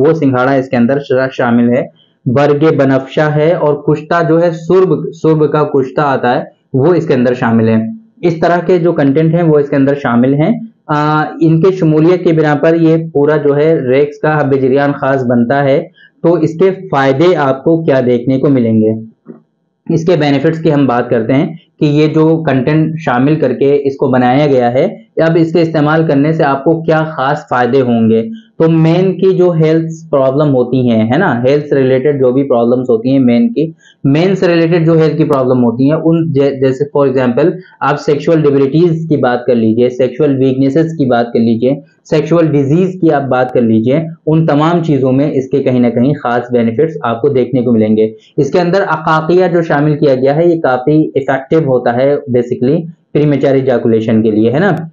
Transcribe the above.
वो सिंघाड़ा इसके अंदर शामिल है। बर्गे बनफशा है और कुश्ता जो है, सुर्ब सुर्ब का कुश्ता आता है, वो इसके अंदर शामिल है। इस तरह के जो कंटेंट हैं, वो इसके अंदर शामिल हैं। इनके शमूलियत के बिना पर ये पूरा जो है, रेक्स का हबिजरियान खास बनता है। तो इसके फ़ायदे आपको क्या देखने को मिलेंगे? इसके बेनिफिट्स की हम बात करते हैं। कि ये जो कंटेंट शामिल करके इसको बनाया गया है, अब इसके इस्तेमाल करने से आपको क्या खास फ़ायदे होंगे? तो मेन की जो हेल्थ प्रॉब्लम होती हैं, है ना? हेल्थ रिलेटेड जो भी प्रॉब्लम्स होती हैं मेन की मेन से रिलेटेड जो हेल्थ की प्रॉब्लम होती हैं, उन जैसे फॉर एग्जांपल आप सेक्सुअल डिबिलिटीज की बात कर लीजिए सेक्सुअल वीकनेसेस की बात कर लीजिए सेक्सुअल डिज़ीज़ की आप बात कर लीजिए, उन तमाम चीज़ों में इसके कहीं ना कहीं खास बेनिफिट्स आपको देखने को मिलेंगे। इसके अंदर अकाकिया जो शामिल किया गया है, ये काफ़ी इफ़ेक्टिव होता है बेसिकली प्रीमेचर इजाकुलेशन के लिए है ना?